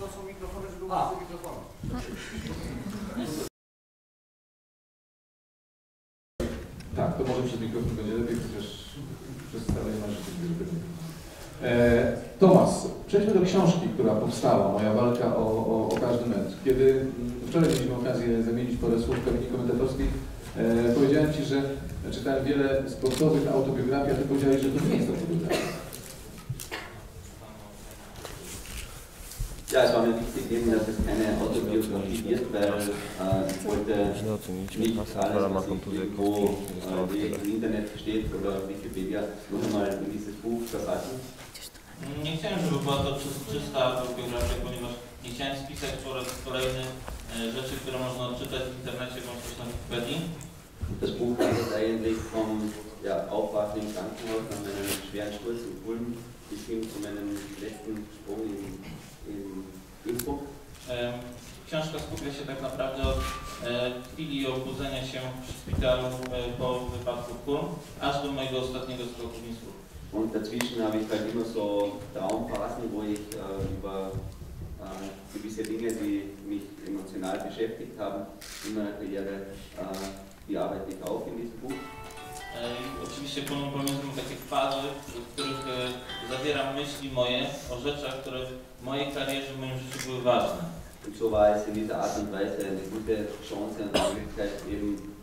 to są mikrofony, żeby użyć mikrofonu. Tak, to może przez mikrofon będzie lepiej, chociaż przez stale nie ma. E, Tomas, przejdźmy do książki, która powstała, Moja walka o, o, o każdy mecz. Kiedy mm, wczoraj mieliśmy okazję zamienić parę słów w kabinie komentatorskiej, e, powiedziałem Ci, że czytałem wiele sportowych autobiografii, a Ty powiedziałeś, że to nie jest autobiografia. Ja, es war mir wichtig, eben, dass es keine Autobiografie wird, weil äh, ich wollte nicht alles, was irgendwo äh, im Internet steht oder Wikipedia, noch einmal in dieses Buch verfassen. Nie chciałem, żeby była to czys- czysta autobiografia, ponieważ nie chciałem spisać po raz kolejny e, rzeczy, które można odczytać w internecie bądź też na Wikipedii. Das Buch handelt eigentlich vom ja, Aufwachen im Krankenhaus nach meinem schweren Sturz in Ulm bis hin zu meinem letzten Sprung in, in Książka skupia się tak naprawdę od e, chwili obudzenia się w szpitalu e, po wypadku Kulm, aż do mojego ostatniego skoku w Innsbruck. Und dazwischen habe ich halt immer so Traumphasen, wo ich äh, über äh, gewisse Dinge, die mich emotional beschäftigt haben, in meiner Karriere, äh, die arbeite ich auf in diesem Buch. E, i Oczywiście pomiędzy takie fazy, w których e, zawieram myśli moje o rzeczach, które w mojej karierze, w moim życiu były ważne. Und so war es in dieser Art und Weise eine gute Chance und Möglichkeit, eben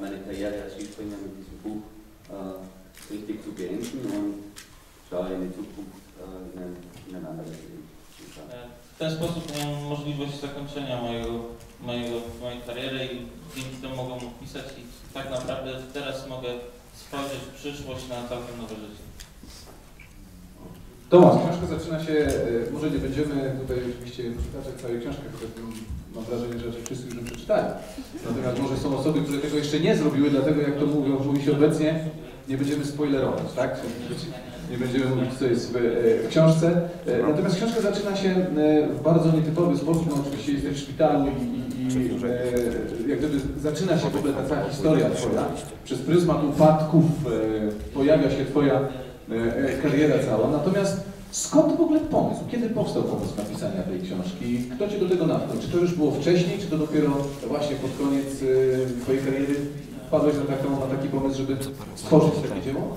meine Karriere als Skispringer mit diesem Buch äh, richtig zu beenden und schaue in die Zukunft äh, in, ein, in ein anderes Leben. W ten sposób miałem możliwość zakończenia mojego, mojego, mojej kariery i dzięki temu mogę pisać i tak naprawdę teraz mogę spojrzeć w przyszłość na całkiem nowe życie. Tomasz, książka zaczyna się, e, może nie będziemy tutaj oczywiście przytaczać całej książki, chociaż mam wrażenie, że wszyscy już ją przeczytali. Natomiast może są osoby, które tego jeszcze nie zrobiły, dlatego jak to mówią, mówi się obecnie, nie będziemy spoilerować, tak? Nie będziemy mówić, co jest w, e, w książce. E, Natomiast książka zaczyna się e, w bardzo nietypowy sposób, no oczywiście jesteś w szpitalu i, i, i e, jak gdyby zaczyna się w ogóle ta cała historia twoja. Przez pryzmat upadków e, pojawia się twoja e, kariera cała. Natomiast skąd w ogóle pomysł? Kiedy powstał pomysł napisania tej książki? Kto Cię do tego natchnął? Czy to już było wcześniej, czy to dopiero właśnie pod koniec e, Twojej kariery wpadłeś na, taką, na taki pomysł, żeby stworzyć takie dzieło?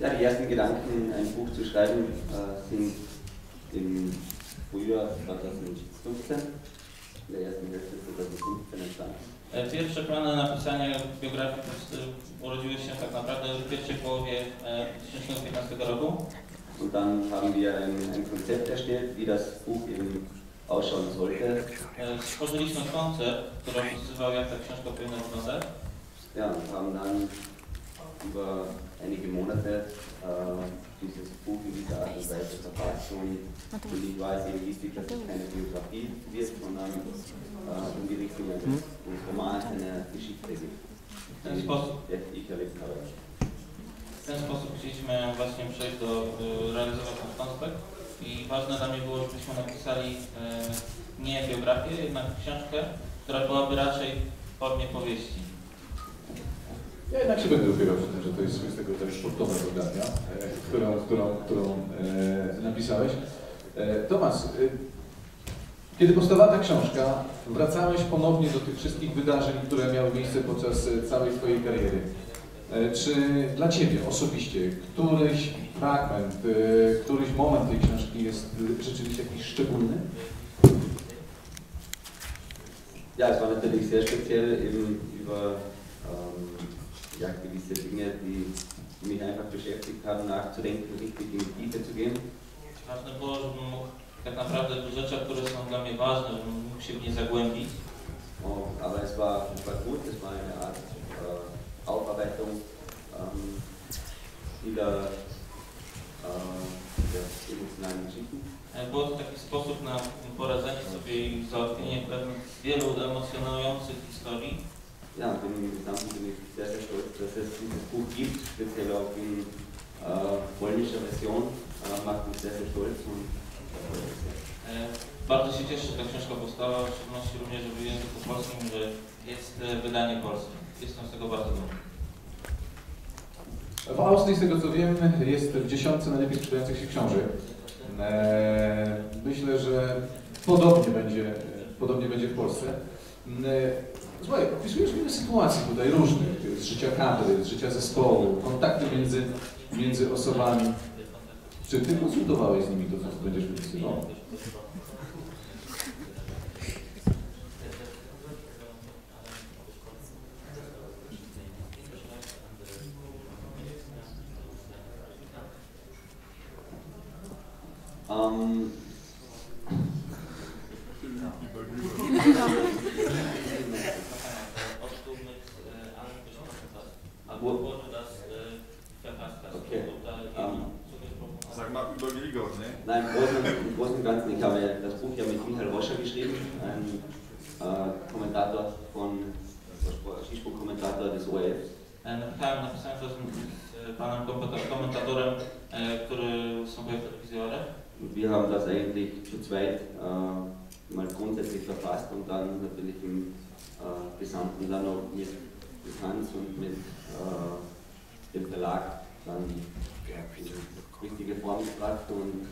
Ja, die ersten Gedanken, ein Buch zu schreiben, äh, sind im Frühjahr 2015, in der ersten Hälfte 2015 entstanden. E, Pierwsze plany napisania biografii powst- urodziły się tak naprawdę w pierwszej połowie e, 2015 roku. Und dann haben wir ein, ein Konzept erstellt, wie das Buch eben ausschauen sollte. E, Stworzyliśmy koncept, który opisywał jak ta książka powinna wyglądać. Ja, haben dann über einige Monate äh, dieses Buch in dieser Art und Weise verfasst. Und für mich war es eben wichtig, dass es keine Biografie wird, sondern äh, in die Richtung eines eines Romans eine Geschichte gibt, W ten sposób, die ich erlebt habe. w ten sposób chcieliśmy właśnie przejść do, y, realizować ten konspekt i ważne dla mnie było, żebyśmy napisali e, nie biografię, jednak książkę, która byłaby raczej w formie powieści. Ja jednak się będę upierał przy tym, że to jest swoistego też sportowa biografia, e, którą, którą, którą e, napisałeś. E, Tomasz, e, kiedy powstawała ta książka, wracałeś ponownie do tych wszystkich wydarzeń, które miały miejsce podczas e, całej Twojej kariery. E, Czy dla Ciebie osobiście któryś fragment, e, któryś moment tej książki jest e, rzeczywiście jakiś szczególny? Ja, es war natürlich sehr speziell, eben über ähm, ja, gewisse Dinge, die mich einfach beschäftigt haben, nachzudenken, richtig in die Tiefe zu gehen. Ważne było, żebym mógł tak naprawdę w rzeczach, które są dla mnie ważne, żebym mógł się w nie zagłębić. Oh, aber es war, es war gut, es war eine Art äh, Aufarbeitung ähm, vieler äh, emotionalen Geschichten. E, Było to taki sposób na poradzenie sobie i załatwienie pewnych wielu emocjonujących historii. Ja, und im Gesamten bin ich sehr, sehr stolz, dass es dieses Buch gibt, speziell auch in äh, polnischer Version. Äh, macht mich sehr, sehr stolz und freut mich sehr. Bardzo się cieszę, że ta książka powstała, w szczególności również w języku polskim, że jest e, wydanie polskie. Jestem z tego bardzo dumny. W Austrii, z tego co wiem, jest w dziesiątce najlepiej sprzedających się książek. E, Myślę, że podobnie będzie, e, podobnie będzie w Polsce. Mm, e, Słuchaj, opisujesz wiele sytuacji tutaj różnych, z życia kadry, z życia zespołu, kontakty między, między osobami. Czy ty konsultowałeś z nimi to, co będziesz wypisywał? Ähm, Okay. Ähm, Sag mal über Gregor, ne? Nein, im Großen, und- im Großen und Ganzen, ich habe das Buch ja mit Michael Roscher geschrieben, ein äh, Kommentator von, Skisprung-Kommentator des ORF. E, Napisałem, napisałem to z, z panem komenta- komentatorem, e, który występuje w telewizji ORF. Wir haben das eigentlich zu zweit äh, mal grundsätzlich verfasst und dann natürlich im äh, Gesamten dann noch mit, mit Hans und mit äh, dem Verlag dann in richtige Form gebracht und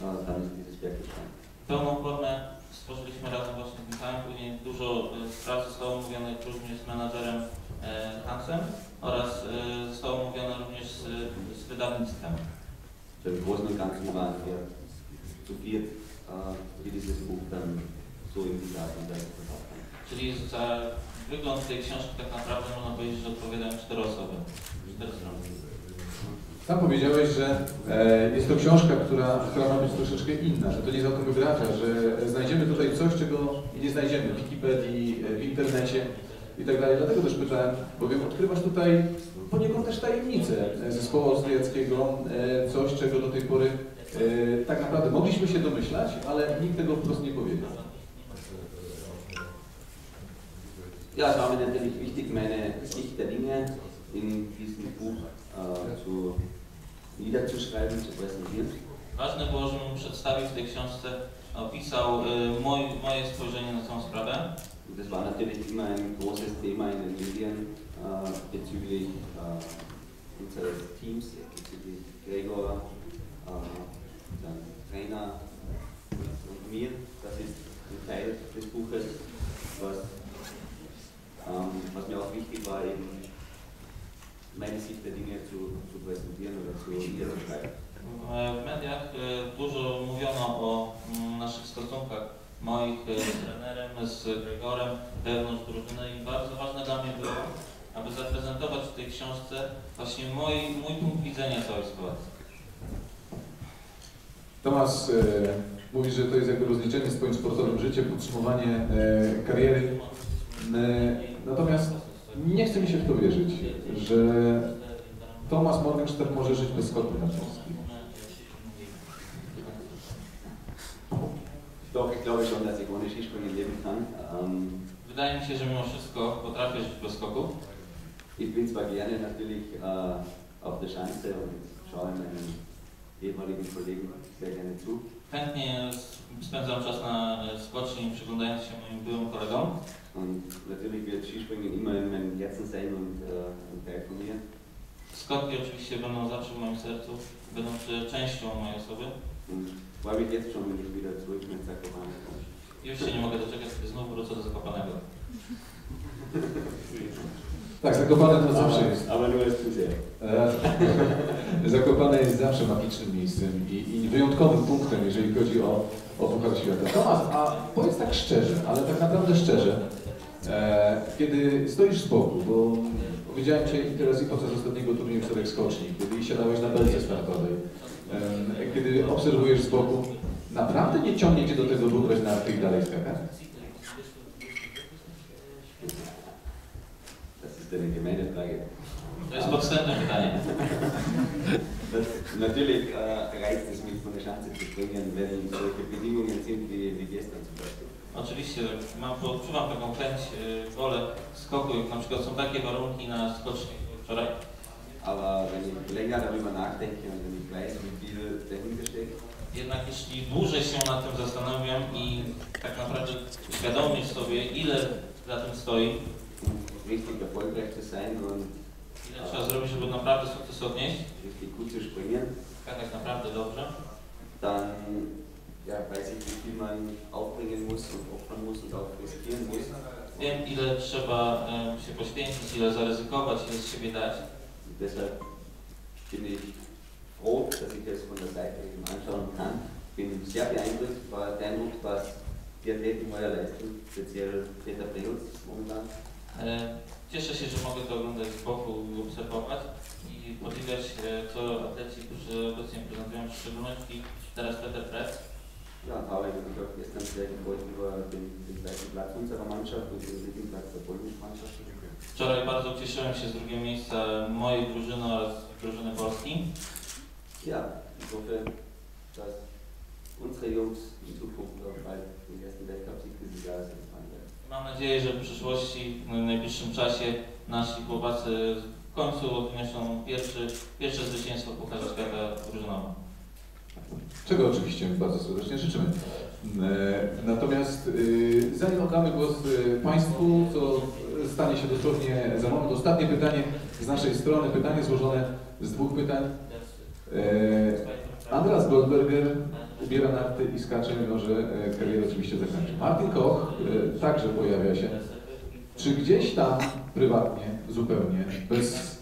äh, dann ist dieses Werk entstanden. Pełną formę stworzyliśmy razem właśnie z Michałem, później dużo e, spraw zostało omówionych również z menadżerem e, Hansem z wydawnictwem. So im Großen und Ganzen waren wir zu viert, die dieses Buch dann so in dieser Art und Weise verfasst haben. Czyli za wygląd tej książki tak naprawdę można powiedzieć, że odpowiadają cztery osoby. Cztery strony. Sam powiedziałeś, że e, jest to książka, która, która ma być troszeczkę inna, że to nie jest autobiografia, że znajdziemy tutaj coś, czego nie znajdziemy w Wikipedii, e, w internecie i tak dalej. Dlatego też pytałem, bowiem odkrywasz tutaj poniekąd też tajemnicę zespołu austriackiego, e, coś, czego do tej pory e, tak naprawdę mogliśmy się domyślać, ale nikt tego wprost nie powiedział. Ja, es war mir natürlich wichtig, meine Sicht der Dinge in diesem Buch äh, zu, niederzuschreiben, zu präsentieren. Ważne było, żebym przedstawił w tej książce, opisał y, moj, moje spojrzenie na całą sprawę. Und das war natürlich immer ein großes Thema in den Medien äh, bezüglich äh, unseres Teams, bezüglich Gregor, äh, dann Trainer und mir. Das ist ein Teil des Buches, was, ähm, was mir auch wichtig war, eben meine Sicht der Dinge zu, zu präsentieren oder zu niederzuschreiben. W mediach y, dużo mówiono o mm, naszych stosunkach moich y, z trenerem, z Gregorem, wewnątrz drużyny i bardzo ważne dla mnie było, aby zaprezentować w tej książce właśnie mój, mój punkt widzenia całej sytuacji. Tomasz e, mówi, że to jest jakby rozliczenie swoim sportowym życiem, podsumowanie e, kariery. E, natomiast nie chce mi się w to wierzyć, że Thomas Morgenstern może żyć bez skoku narciarskich. Doch, ich glaube schon, dass ich leben kann. Ähm, Wydaje mi się, że mimo wszystko potrafię żyć bez skoku. Ich bin zwar gerne natürlich äh, auf der Schanze und schaue meinen ehemaligen Kollegen sehr gerne zu, Chętnie spędzam czas na e, skoczni, przyglądając się moim byłym kolegom. und natürlich wird Skispringen immer in meinem Herzen sein und äh, ein Teil von mir. Skoki oczywiście będą zawsze w moim sercu, będą częścią mojej osoby. Schon, wenn ich wieder zurück nach Zakopane komme. Już się nie mogę doczekać, kiedy znów wrócę do Zakopanego. Tak, Zakopane to zawsze jest. Nur als Zuseher. E, Zakopane jest zawsze magicznym miejscem i, i wyjątkowym punktem, jeżeli chodzi o, o Puchar Świata. Tomasz, a powiedz tak szczerze, ale tak naprawdę szczerze, e, kiedy stoisz z boku, bo powiedziałem Cię i teraz i podczas ostatniego turnieju czterech skoczni, kiedy siadałeś na belce startowej, kiedy obserwujesz z boku, naprawdę nie ciągnie Cię do tego, by ubrać narty i dalej skakać? Das ist eine gemeine Frage. To jest podstępne pytanie. Das, natürlich äh, reizt es mich, von der Schanze zu springen, wenn solche Bedingungen sind wie, wie gestern zum Beispiel. Oczywiście mam, odczuwam taką chęć, y, wolę skoku, jak na przykład są takie warunki na skoczni jak wczoraj. Aber wenn ich länger darüber nachdenke und wenn ich weiß, wie viel dahinter steckt, Jednak jeśli dłużej się nad tym zastanawiam i tak naprawdę uświadomić sobie, ile za tym stoi, richtig erfolgreich zu sein und ile trzeba zrobić, żeby naprawdę sukces odnieść, richtig gut zu springen, tak naprawdę dobrze, dann ja, weiß ich, wie viel man aufbringen muss und opfern muss und auch riskieren muss. Wiem, ile trzeba um, się poświęcić, ile zaryzykować, ile z siebie dać. Deshalb bin ich froh, dass ich das von der Seite eben anschauen kann. Bin sehr beeindruckt, war beeindruckt, was die Athleten heuer leisten, speziell Peter Preutz momentan. Cieszę się, że mogę to oglądać z boku i obserwować i podziwiać, e, co atleci, którzy obecnie prezentują, w szczególności teraz Peter Press. Ja, habe mich auch gestern sehr gefreut über den, den zweiten Platz unserer Mannschaft und den dritten Platz der polnischen Mannschaft. Wczoraj bardzo cieszyłem się z drugiego miejsca mojej drużyny oraz drużyny Polski. Ja, ich hoffe, dass unsere Jungs in Zukunft auch bald den ersten Weltcup-Sieg dieses Jahres werden. Mam nadzieję, że w przyszłości, w najbliższym czasie nasi chłopacy w końcu odniosą pierwszy, pierwsze zwycięstwo w Pucharze Świata drużynowym. Czego oczywiście bardzo serdecznie życzymy. E, Natomiast y, zanim oddamy głos y, Państwu, to stanie się dosłownie za moment ostatnie pytanie z naszej strony, pytanie złożone z dwóch pytań. E, Andras Goldberger ubiera narty i skacze, mimo że e, karierę oczywiście zakończy. Martin Koch także pojawia się. Czy gdzieś tam prywatnie, zupełnie, bez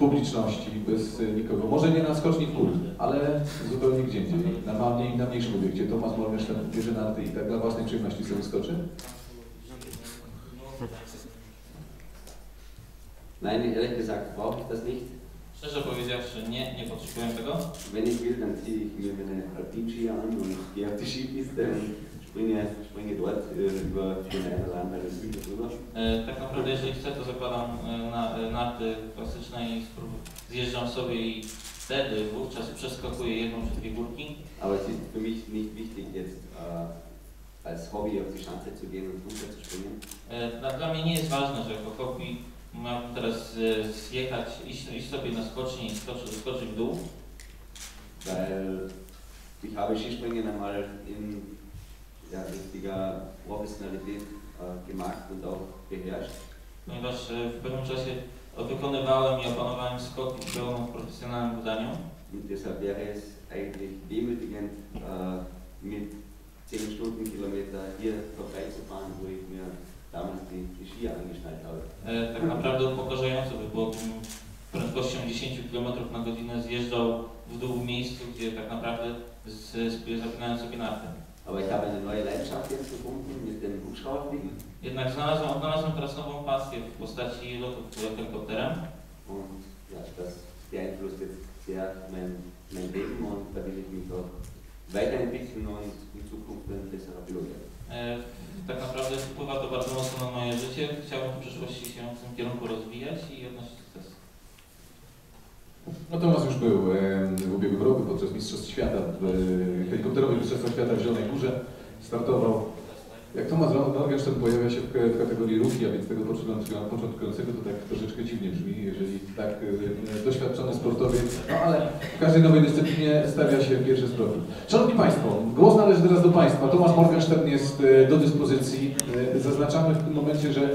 publiczności, bez e, nikogo, może nie na skoczni w ale zupełnie gdzie indziej, na małej, na mniejszym obiekcie, Tomasz Morgenstern bierze narty i tak dla własnej przyjemności sobie skoczy? Nein, ehrlich gesagt brauche ich das nicht. Szczerze powiedziawszy, nie, nie potrzebuję tego. Wenn ich will, dann ziehe ich mir meine Alpinski an und gehe auf die Skipiste und springe, springe dort äh, über den einen oder anderen Hügel drüber. E, Tak naprawdę, jeżeli chcę, to zakładam e, na, e, narty klasyczne i zjeżdżam sobie i wtedy wówczas przeskakuję jedną czy dwie górki. Aber es ist für mich nicht wichtig, jetzt als Hobby auf die Schanze zu gehen und runter zu springen. E, Dla, dla mnie nie jest ważne, że jako hobby mam teraz e, zjechać, iść, iść sobie na skoczni i skoczyć, skoczyć w dół. weil ich habe Skispringen einmal in ja, richtiger Professionalität äh, gemacht und auch beherrscht. ponieważ e, w pewnym czasie wykonywałem i opanowałem skok w pełnym profesjonalnym wydaniu. Und deshalb wäre es eigentlich demütigend, äh, mit 10 Stundenkilometer hier vorbeizufahren, wo ich mir damals die, die Skier angeschnallt habe. E, Tak naprawdę upokarzające by było, prędkością 10 km na godzinę zjeżdżał w dół w miejscu, gdzie tak naprawdę z, z, zapinałem sobie narty. Aber ich habe eine neue Leidenschaft jetzt gefunden mit dem Hubschrauberfliegen Jednak znalazłem, odnalazłem teraz nową pasję w postaci lotów helikopterem. und ja, das beeinflusst jetzt sehr mein, mein Leben und da will ich mich auch weiterentwickeln und in Zukunft ein besserer Pilot werden. Tak naprawdę wpływa to bardzo mocno na moje życie. Chciałbym w przyszłości się w tym kierunku rozwijać i odnosić sukces. No Tomasz już był e, w ubiegłym roku podczas Mistrzostw Świata, w e, helikopterowych Mistrzostwach Świata w Zielonej Górze. Startował. Jak Tomasz Morgenstern pojawia się w, kategorii rookie, a więc tego początkującego, to tak troszeczkę dziwnie brzmi, jeżeli tak e, doświadczony sportowiec, no ale w każdej nowej dyscyplinie stawia się pierwszy z progu. Szanowni Państwo, głos należy teraz do Państwa. Tomasz Morgenstern jest e, do dyspozycji. E, Zaznaczamy w tym momencie, że